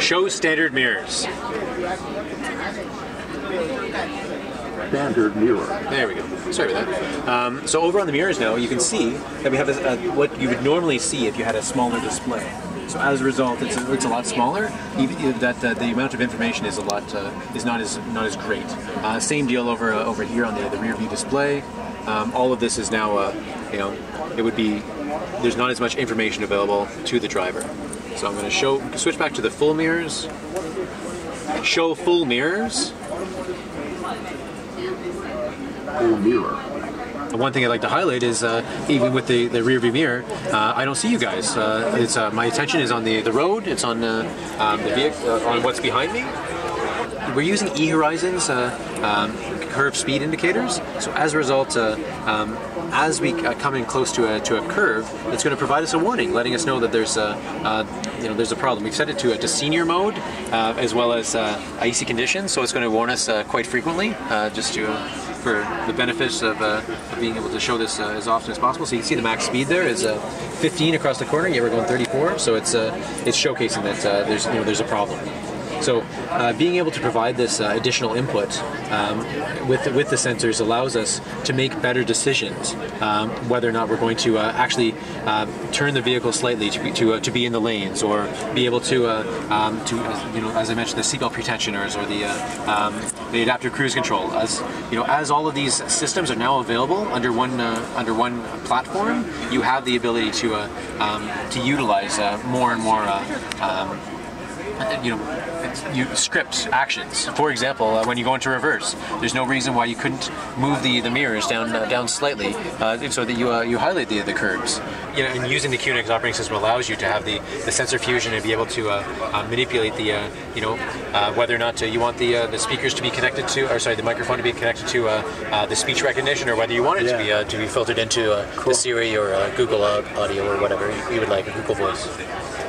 Show standard mirrors. Standard mirror. There we go. Sorry about that. Um, so over on the mirrors now, you can see that we have what you would normally see if you had a smaller display. So as a result, it's a, it's a lot smaller. Even that uh, the amount of information is a lot uh, is not as not as great. Uh, same deal over uh, over here on the, the rear view display. Um, all of this is now, uh, you know, it would be there's not as much information available to the driver. So I'm going to show switch back to the full mirrors. Show full mirrors. Full mirror. The one thing I'd like to highlight is uh, even with the, the rear view mirror, uh, I don't see you guys. Uh, it's uh, my attention is on the, the road. It's on uh, um, the vehicle, uh, on what's behind me. We're using eHorizons um, curve speed indicators. So as a result, um, as we come in close to a, to a curve, it's going to provide us a warning, letting us know that there's a you know there's a problem. We've set it to, to senior mode as well as icy conditions, so it's going to warn us quite frequently, just to for the benefits of, uh, of, being able to show this uh, as often as possible. So you can see the max speed there is uh, 15 across the corner. Yeah, we're going 34, so it's uh, it's showcasing that uh, there's you know there's a problem. So uh, being able to provide this uh, additional input um, with with the sensors allows us to make better decisions um, whether or not we're going to uh, actually uh, turn the vehicle slightly to be, to, uh, to be in the lanes or be able to uh, um, to you know as I mentioned the seatbelt pretensioners or the um, the adaptive cruise control. As you know as all of these systems are now available under one under one platform you have the ability to um, to utilize more and more um, you know, you script actions. For example, uh, when you go into reverse, there's no reason why you couldn't move the, the mirrors down uh, down slightly uh, so that you uh, you highlight the, the curves. You know, and using the QNX operating system allows you to have the, the sensor fusion and be able to uh, uh, manipulate the you know whether or not you want the the speakers to be connected to, or sorry, the microphone to be connected to the speech recognition, or whether you want it yeah. to be to be filtered into cool. the Siri or Google Audio or whatever you would like, a Google Voice.